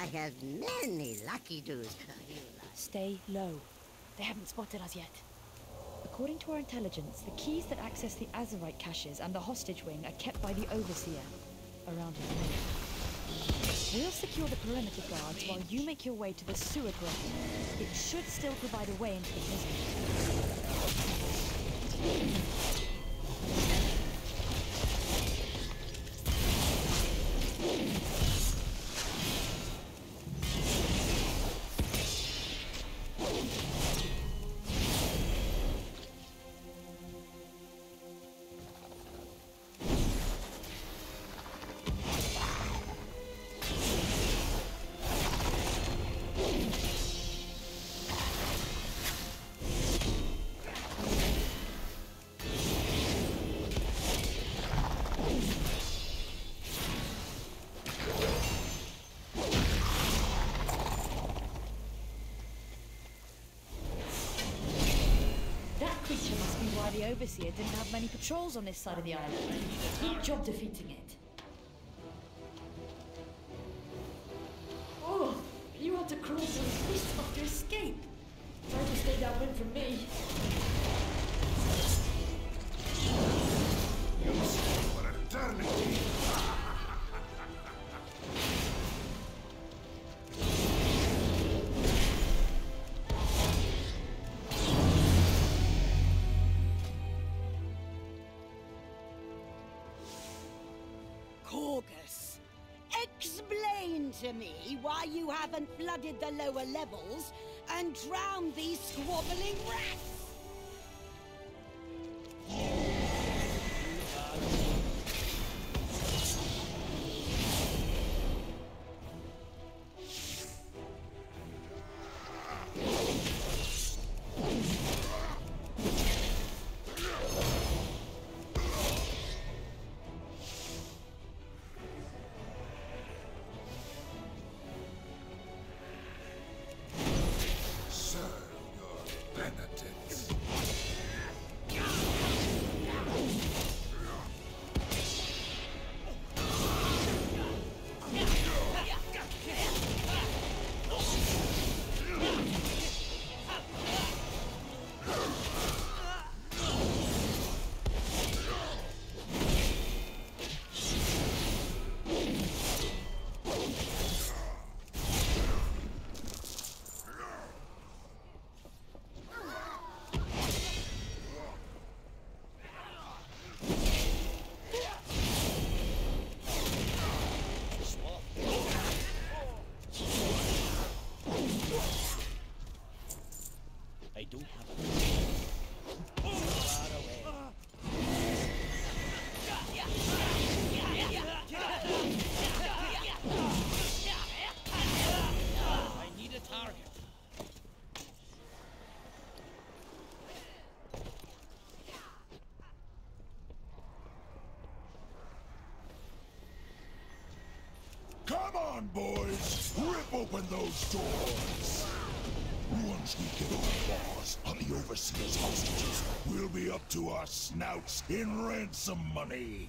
I have many lucky doos. Stay low. They haven't spotted us yet. According to our intelligence, the keys that access the Azerite caches and the hostage wing are kept by the Overseer around his neck. We'll secure the perimeter guards while you make your way to the sewer grate. It should still provide a way into the prison. Overseer didn't have many patrols on this side of the island. Good job defeating it. Oh, you had to crawl to the beast after escape. Try to stay downwind from me. To me why you haven't flooded the lower levels and drowned these squabbling rats. On, boys! Rip open those doors! Once we get our paws on the Overseer's hostages, we'll be up to our snouts in ransom money.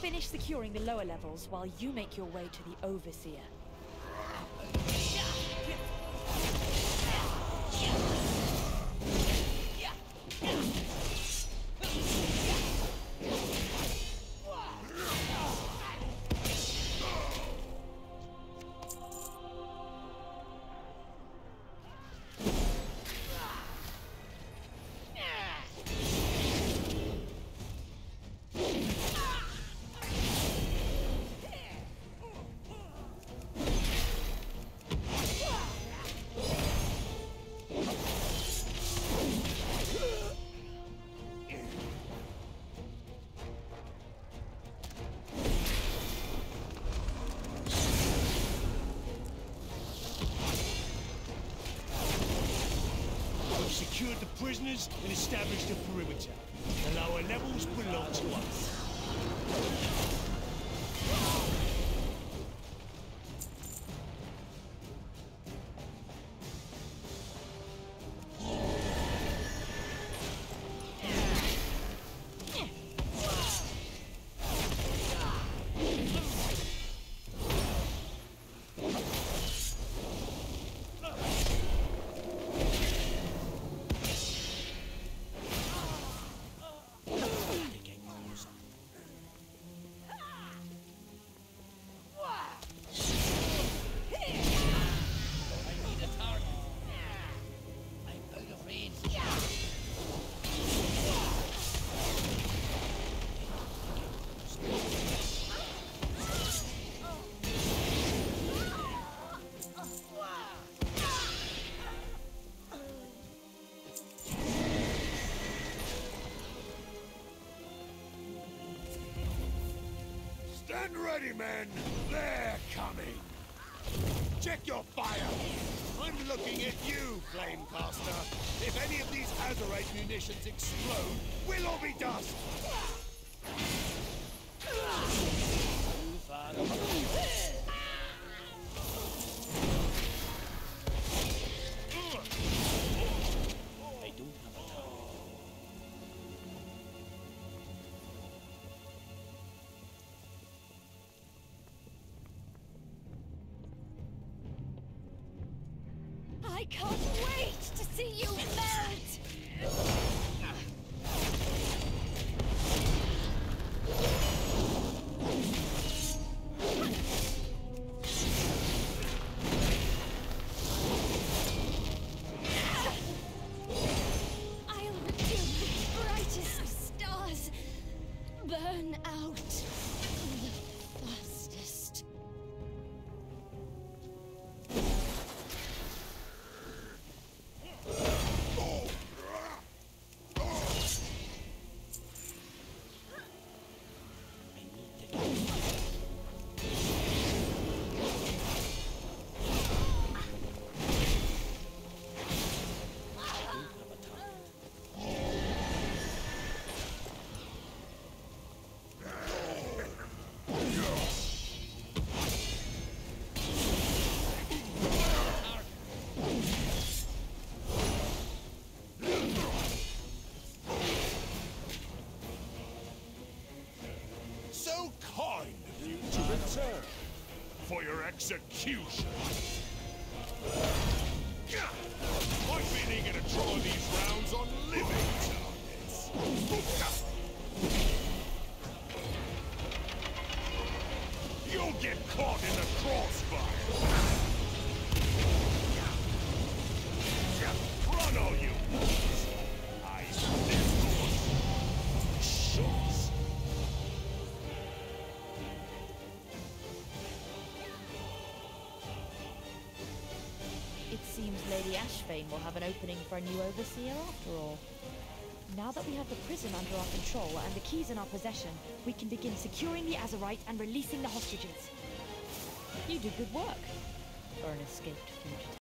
finish securing the lower levels while you make your way to the Overseer. The prisoners and established a perimeter. The lower levels belong to us. Ready, men! They're coming! Check your fire! I'm looking at you, Flamecaster! If any of these Azerite munitions explode, we'll all be dust! I I can't wait to see you melt! Execution. I've been eager to try these rounds on living targets. You'll get caught in the crossfire. Lady Ashvane will have an opening for a new overseer after all. Now that we have the prison under our control and the keys in our possession, we can begin securing the Azerite and releasing the hostages. You did good work for an escaped fugitive.